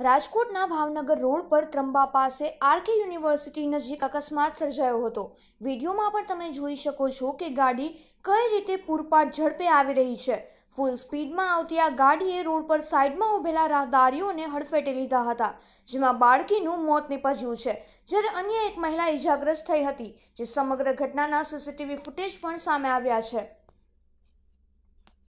રાજકોટના ભાવનગર રોડ પર ત્રંબા પાસે આરકે યુનિવર્સિટી નજીક અકસ્માત સર્જાયો હતો. વિડીયોમાં પણ તમે જોઈ શકો છો કે ગાડી કઈ રીતે પૂરપાટ ઝડપે આવી રહી છે. ફૂલ સ્પીડમાં આવતી આ ગાડીએ રોડ પર સાઈડમાં ઊભેલા રાહદારીઓને હડફેટે લીધા હતા, જેમાં બાળકીનું મોત નીપજ્યું છે. જ્યારે અન્ય એક મહિલા ઈજાગ્રસ્ત થઈ હતી, જે સમગ્ર ઘટનાના સીસીટીવી ફૂટેજ પણ સામે આવ્યા છે.